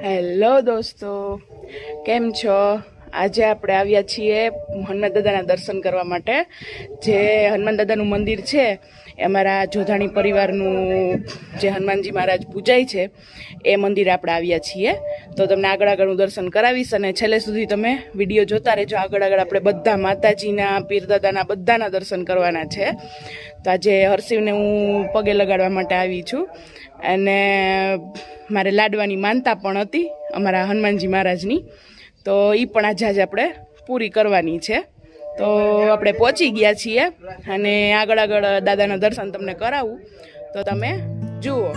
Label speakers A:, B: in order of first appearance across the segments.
A: Hello દોસ્તો કેમ છો? આજે આપણે આવ્યા છીએ હનુમાન દાદાના દર્શન કરવા માટે. જે હનુમાન દાદાનું મંદિર છે, એ અમારા જોધાણી પરિવારનું જે હનુમાનજી મહારાજ પૂજાય છે, એ મંદિર આપણે આવ્યા છીએ. તો તમને આગળ આગળનું દર્શન કરાવીશ અને છેલ્લે સુધી તમે વીડિયો જોતા રહેજો. આગળ આગળ આપણે બધા માતાજીના પીરદાદાના બધાના દર્શન કરવાના છે. તો આજે હર્ષિવને હું પગે લગાડવા માટે આવી છું. અને મારે લાડવાની માનતા પણ હતી અમારા હનુમાનજી મહારાજની. તો એ પણ આજે આજે આપણે પૂરી કરવાની છે. તો આપણે પહોંચી ગયા છીએ અને આગળ આગળ દાદાના દર્શન તમને કરાવું. તો તમે જુઓ.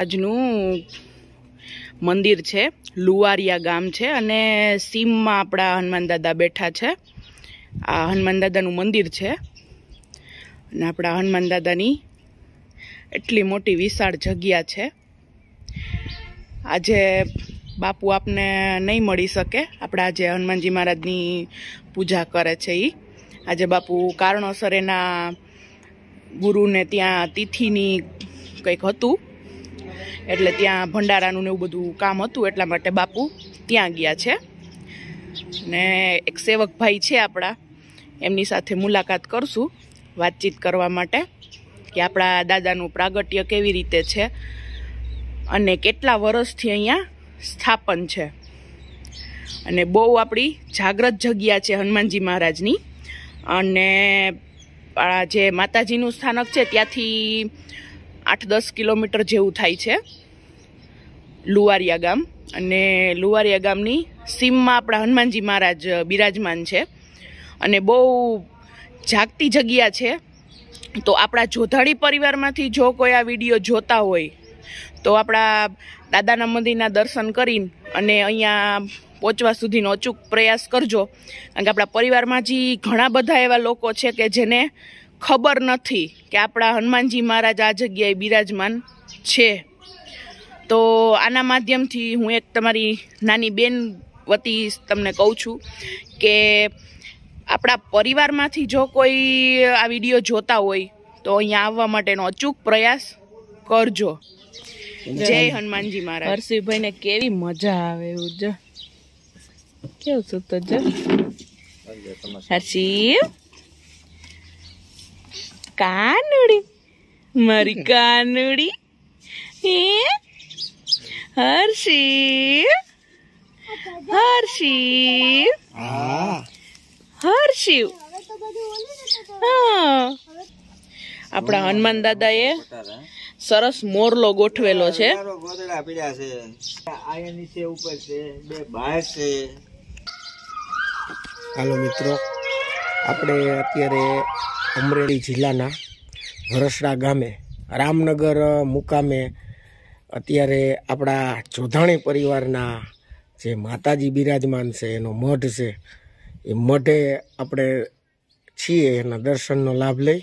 A: મહારાજનું મંદિર છે, લુવારિયા ગામ છે અને સીમમાં આપણા હનુમાન દાદા બેઠા છે. આ હનુમાન દાદાનું મંદિર છે અને આપણા હનુમાન દાદાની એટલી મોટી વિશાળ જગ્યા છે. આજે બાપુ આપને નહીં મળી શકે. આપણા આજે હનુમાનજી મહારાજની પૂજા કરે છે એ આજે બાપુ કારણોસર એના ગુરુને ત્યાં તિથિની કંઈક હતું. એટલે ત્યાં ભંડારાનું ને એવું બધું કામ હતું, એટલા માટે બાપુ ત્યાં ગયા છે. ને એક સેવકભાઈ છે આપણા, એમની સાથે મુલાકાત કરશું વાતચીત કરવા માટે, કે આપણા દાદાનું પ્રાગટ્ય કેવી રીતે છે અને કેટલા વર્ષથી અહીંયા સ્થાપન છે. અને બહુ આપણી જાગ્રત જગ્યા છે હનુમાનજી મહારાજની. અને જે માતાજીનું સ્થાનક છે, ત્યાંથી આઠ દસ કિલોમીટર જેવું થાય છે. લુવારિયા ગામ. અને લુવારિયા ગામની સીમમાં આપણા હનુમાનજી મહારાજ બિરાજમાન છે. અને બહુ જાગતી જગ્યા છે. તો આપણા જોધાડી પરિવારમાંથી જો કોઈ આ વીડિયો જોતા હોય, તો આપણા દાદાના મંદિરના દર્શન કરીને અને અહીંયા પહોંચવા સુધીનો અચૂક પ્રયાસ કરજો. કારણ કે આપણા પરિવારમાં જે ઘણા બધા એવા લોકો છે કે જેને ખબર નથી કે આપણા હનુમાનજી મહારાજ આ જગ્યાએ બિરાજમાન છે. તો આના માધ્યમથી હું એક તમારી નાની બેન વતી તમને કહું છું કે આપણા પરિવારમાંથી જો કોઈ આ વીડિયો જોતા હોય તો અહીંયા આવવા માટેનો અચૂક પ્રયાસ કરજો. જય હનુમાનજી મહારાજ. હર્ષિભાઈ ને કેવી મજા આવે એવું જો. કેવું સુતો જો? હર્ષિવ કાનુડી? મારી કાનુડી? હે? હર્ષિવ હર્ષી? હર્ષી? આપણા હનુમાન દાદાએ સરસ મોરલો ગોઠવેલો છે.
B: ગોદડા પીડ્યા છે. આયા નીચે ઉપર છે બે બહાર છે.
C: હાલો મિત્રો આપણે અત્યારે અમરેલી જિલ્લાના વરસડા ગામે, રામનગર મુકામે અત્યારે આપણા જોધાણી પરિવારના જે માતાજી બિરાજમાન છે, એનો મઢ છે, એ મઢે આપણે છીએ, એના દર્શનનો લાભ લઈ.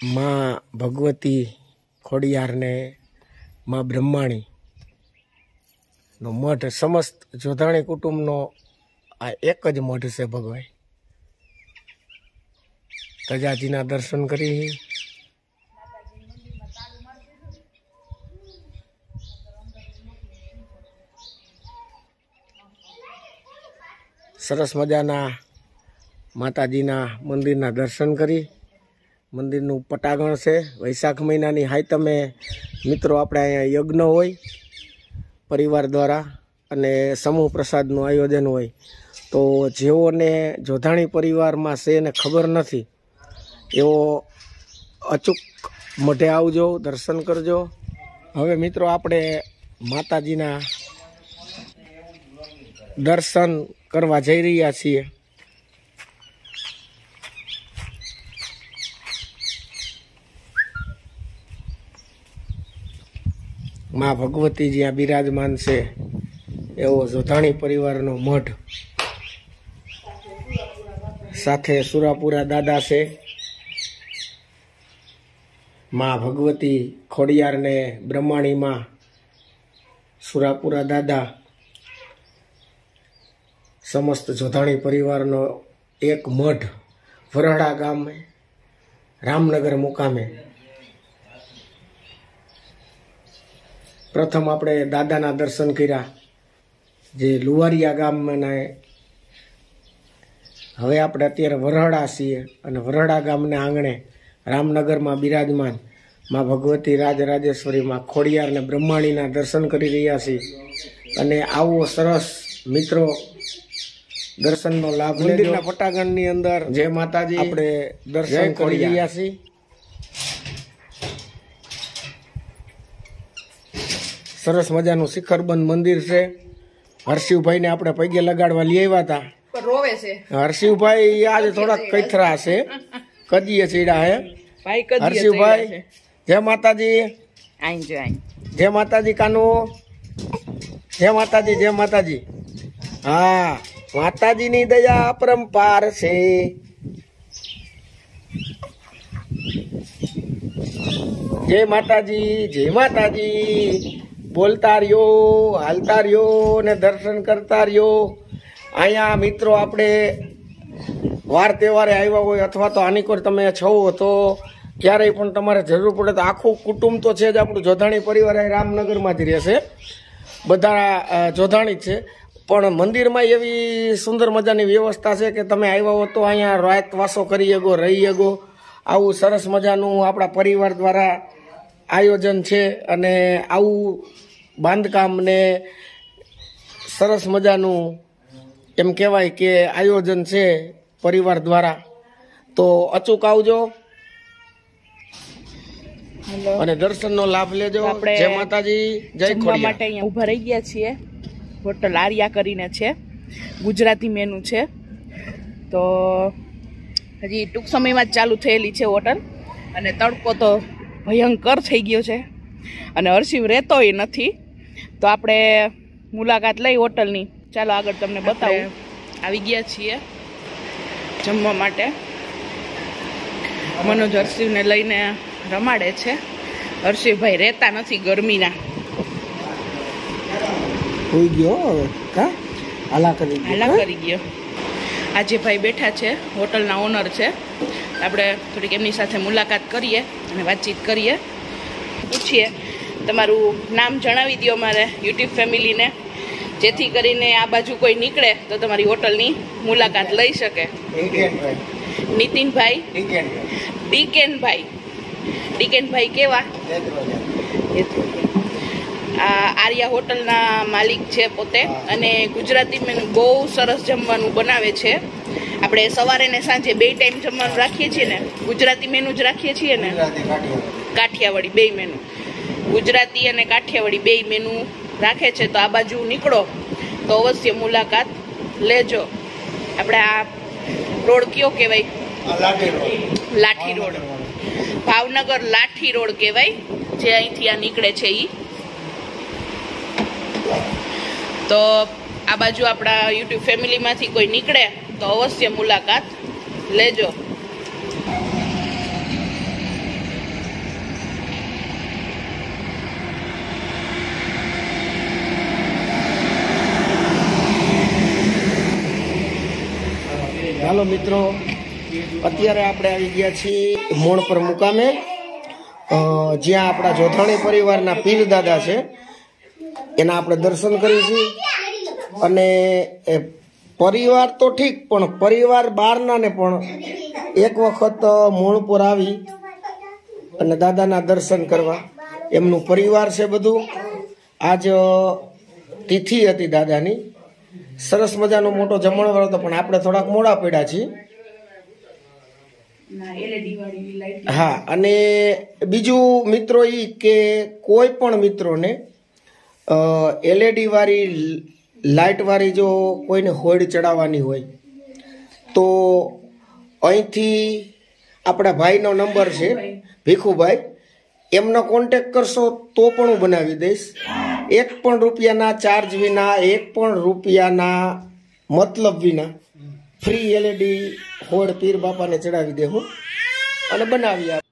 C: માં ભગવતી ખોડિયારને, માં બ્રહ્માણી નો મઠ સમસ્ત જોધાણી કુટુંબનો આ એક જ મઠ છે ભગવાન. ધજાજીના દર્શન કરી. સરસ મજાના માતાજીના મંદિરના દર્શન કરી. મંદિરનું પટાગણ છે. વૈશાખ મહિનાની હાઈ તમે મિત્રો આપણે અહીંયા યજ્ઞ હોય, પરિવાર દ્વારા અને સમૂહ પ્રસાદનું આયોજન હોય, તો જેઓને જોધાણી પરિવારમાં છે એને ખબર નથી. એવો અચૂક મઢે આવજો, દર્શન કરજો. હવે મિત્રો, આપણે માતાજીના દર્શન કરવા જઈ રહ્યા છીએ. માં ભગવતી જ્યાં બિરાજમાન છે, એવો જોધાણી પરિવારનો મઢ. સાથે સુરાપુરા દાદા છે. માં ભગવતી ખોડિયારને બ્રહ્માણીમાં સુરાપુરા દાદા સમસ્ત જોધાણી પરિવારનો એક મઢ વરહડા ગામે, રામનગર મુકામે. પ્રથમ આપણે દાદાના દર્શન કર્યા, જે લુવારિયા ગામના હવે આપણે અત્યારે વરહડા છીએ અને વરહડા ગામના આંગણે રામનગરમાં બિરાજમાનમાં ભગવતી રાજરાજેશ્વરીમાં ખોડિયાર અને બ્રહ્માણીના દર્શન કરી રહ્યા છીએ અને આવો સરસ મિત્રો દર્શનનો લાભ મંદિરના પટાગણની અંદર જય માતાજી. આપણે દર્શન કરી રહ્યા છીએ. સરસ મજાનું શિખરબંધ મંદિર છે. હર્ષિવભાઈને આપણે પૈગે લગાડવા લઈ આવ્યા હતા.
A: રોવે છે.
C: હર્ષિવભાઈ આજે થોડાક કૈથરા છે. કદીએ ચીડા હે?
A: ભાઈ કદી
C: હર્ષિવભાઈ જય માતાજી.
A: આઈ જો આઈ
C: જય માતાજી કાનુ. જય માતાજી જય માતાજી. હા માતાજીની દયા અપરંપાર છે. જય માતાજી જય માતાજી. બોલતા રહ્યો હાલતા રહ્યો ને દર્શન કરતા રહ્યો. અહીંયા મિત્રો આપણે વાર તહેવારે આવ્યા હોય અથવા તો આની કોઈ તમે છો તો ક્યારેય પણ તમારે જરૂર પડે તો આખું કુટુંબ તો છે જ આપણું. જોધાણી પરિવાર અહીં રામનગરમાંથી રહેશે. બધા જોધાણી જ છે. પણ મંદિરમાં એવી સુંદર મજાની વ્યવસ્થા છે કે તમે આવ્યા હો તો અહીંયા રાત વાસો કરી શકો, રહી શકો. આવું સરસ મજાનું આપણા પરિવાર દ્વારા આયોજન છે અને આવું બાંધકામને સરસ મજાનું એમ કહેવાય કે આયોજન છે. પરિવાર દ્વારા. તો અચૂક આવજો. અને દર્શનનો લાભ લેજો.
A: આપણે
C: જય માતાજી જય
A: માટે અહીંયા ઊભા રહી ગયા છીએ. હોટલ આર્યા કરીને છે. ગુજરાતી મેનુ છે. તો હજી ટૂંક સમયમાં જ ચાલુ થયેલી છે હોટલ. અને તડકો તો ભયંકર થઈ ગયો છે. અને હર્ષિવ રહેતોય નથી. તો આપણે મુલાકાત લઈ હોટલની. ચાલો આગળ તમને બતાવું. આવી ગયા છીએ. જમવા માટે. મનોજ હર્ષિવને લઈને રમાડે છે. હર્ષિવભાઈ રહેતા નથી ગરમીના.
C: હોઈ ગયો કા? હાલા કરી ગયો,
A: હાલા કરી ગયો. આજે ભાઈ બેઠા છે હોટલના ઓનર છે આપણે થોડીક એમની સાથે મુલાકાત કરીએ અને વાતચીત કરીએ. પૂછીએ. તમારું નામ જણાવી દો મારે યુટ્યુબ ફેમિલીને. જેથી કરીને આ બાજુ કોઈ નીકળે તો તમારી હોટલની મુલાકાત લઈ શકે. નીતિનભાઈ? ડીકેનભાઈ. ડીકેનભાઈ. કેવા? આ આર્યા હોટલના માલિક છે પોતે અને ગુજરાતી મેનુ બહુ સરસ જમવાનું બનાવે છે. આપણે સવારે ને સાંજે બે ટાઈમ જમવાનું રાખીએ છીએ ને? ગુજરાતી મેનુ જ રાખીએ છીએ ને?
C: કાઠિયાવાડી.
A: કાઠિયાવાડી બે મેનુ. ગુજરાતી અને કાઠિયાવાડી બે મેનુ રાખે છે તો આ બાજુ નીકળો. તો અવશ્ય મુલાકાત લેજો. આપણે આ રોડ કયો કહેવાય?
C: લાઠી રોડ.
A: ભાવનગર લાઠી રોડ કહેવાય જે અહીંથી આ નીકળે છે એ તો આ બાજુ આપણા યુટ્યુબ ફેમિલીમાંથી કોઈ નીકળે તો અવશ્ય મુલાકાત લેજો.
C: ચાલો મિત્રો, અત્યારે આપણે આવી ગયા છીએ મોણ પર મુકામે જ્યાં આપણા જોધાણી પરિવારના પીર દાદા છે. એના આપણે દર્શન કરીશું અને પરિવાર તો ઠીક, પણ પરિવાર બહારના ને પણ એક વખત મોણ પર આવી અને દાદાના દર્શન કરવા. એમનું પરિવાર છે બધું. આજ તિથિ હતી દાદાની. સરસ મજાનો મોટો જમણવાર હતો પણ આપણે થોડાક મોડા પડ્યા છીએ. હા અને બીજું મિત્રો એ કે કોઈ પણ મિત્રોને એલઈડી વાળી લાઇટ વાળી જો કોઈને હોડ ચડાવવાની હોય તો અહીંથી આપણા ભાઈનો નંબર છે ભીખુભાઈ. એમનો કોન્ટેક કરશો તો પણ હું બનાવી દઈશ. એક પણ રૂપિયાના ચાર્જ વિના, એક પણ રૂપિયાના મતલબ વિના ફ્રી એલઈડી હોડ પીર બાપાને ચડાવી દેવું અને બનાવી આપ.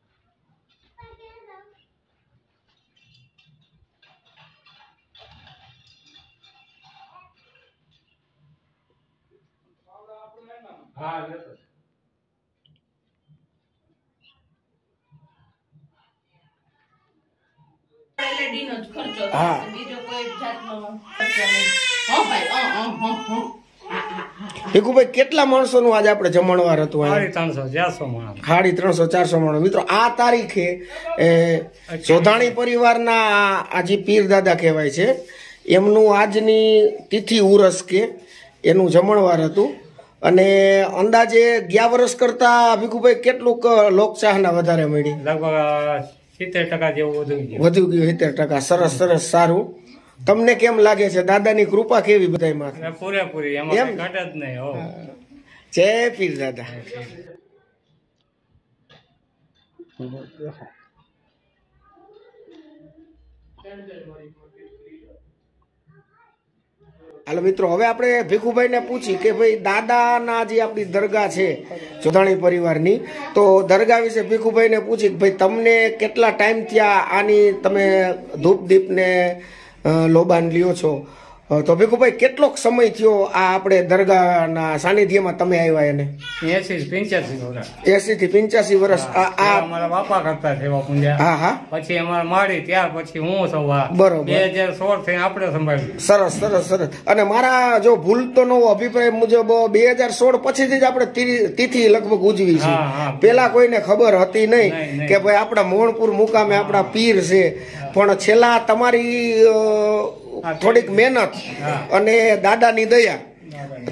A: LED નો જ ખર્ચો
C: હા.
A: બીજો કોઈ જાતનો ખર્ચો નહીં. હં ભાઈ, હં, હં, હં, હં.
C: ભીખુભાઈ કેટલા માણસોનું આજે આપણે જમણવાર હતું?
D: સાડી ત્રણસો ચારસો માણસ
C: ખાડી ત્રણસો ચારસો માણસ મિત્રો આ તારીખે એ, સોધાણી પરિવારના આ- આ પીર દાદા કહેવાય છે એમનું આજની તિથિ ઉરસ કે એનું જમણવાર હતું અને અંદાજે ગયા વર્ષ કરતા ભીખુભાઈ કેટલુંક લોકચાહના વધારે મળી
D: લગભગ સિત્તેર ટકા જેવું વધુ ગયું.
C: વધુ ગયું સિત્તેર ટકા. સરસ સરસ સારું. તમને કેમ લાગે છે? દાદાની કૃપા કેવી
D: બધા પૂરેપૂરી એમાં
C: એમ?
D: કઈ જ નહીં હો.
C: જય પીર દાદા. હાલો મિત્રો, હવે આપણે ભીખુભાઈને પૂછી કે ભાઈ દાદાના જે આપણી દરગાહ છે જોધાણી પરિવારની, તો દરગાહ વિશે ભીખુભાઈને પૂછી કે ભાઈ તમને કેટલા ટાઈમ ત્યાં આની તમે ધૂપ દીપ ને લોબાન લ્યો છો? તો ભીખુભાઈ કેટલોક સમય થયો આ આપણે દરગાહના સાનિધ્યમાં તમે આવ્યા એને?
D: એસી પંચ્યાસી વર્ષ
C: એસી થી પિંચાસી વર્ષ
D: અમારા બાપા કરતા સેવા પૂંજા.
C: હા હા.
D: પછી અમારા માળી ત્યાર પછી હું સવા
C: બરોબર.
D: બે હજાર સોળથી આપણે સંભાળ્યું.
C: સરસ સરસ સરસ. અને મારા જો ભૂલતો નો અભિપ્રાય મુજબ બે હજાર સોળ પછીથી જ આપણે તિ- તિથિ લગભગ ઉજવી છે. પેલા કોઈને ખબર હતી નહીં. કે ભાઈ આપણા મોણપુર મુકામે આપણા પીર છે. પણ છેલ્લા તમારી થોડીક મહેનત અને દાદાની દયા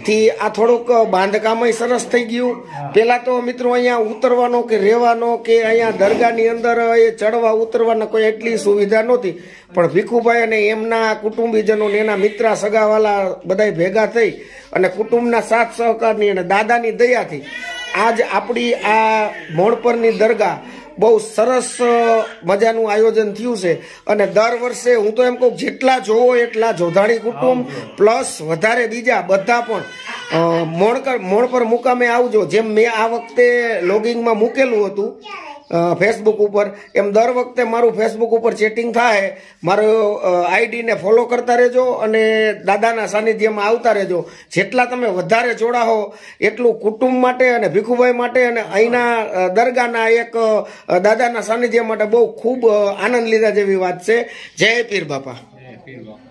C: થી આ થોડુંક બાંધકામય સરસ થઈ ગયું. પેલા તો મિત્રો અહીંયા ઉતરવાનો કે રહેવાનો કે અહીંયા દરગાહની અંદર એ ચડવા ઉતરવાના કોઈ એટલી સુવિધા નહોતી. પણ ભીખુભાઈ અને એમના કુટુંબીજનો ને એના મિત્ર સગાવાલા બધા ભેગા થઈ અને કુટુંબના સાથ સહકારની અને દાદાની દયાથી આજ આપણી આ મોણપરની દરગાહ બહુ સરસ મજાનું આયોજન થયું છે. અને દર વર્ષે હું તો એમ કહું જેટલા જોવો એટલા જોધાણી કુટુંબ પ્લસ વધારે બીજા બધા પણ મોણકર મોણ કર- મોણ પર મુકામે આવજો. જેમ મેં આ વખતે લોગિંગમાં મૂકેલું હતું ફેસબુક ઉપર. એમ દર વખતે મારું ફેસબુક ઉપર ચેટિંગ થાય. મારો આઈડીને ફોલો કરતા રહેજો અને દાદાના સાનિધ્યમાં આવતા રહેજો. જેટલા તમે વધારે જોડાહો એટલું કુટુંબ માટે અને ભીખુભાઈ માટે અને અહીંના દરગાહના એક દાદાના સાનિધ્ય માટે બહુ ખૂબ આનંદ લીધા જેવી વાત છે. જય પીર બાપા.
D: જય પીર બાપા.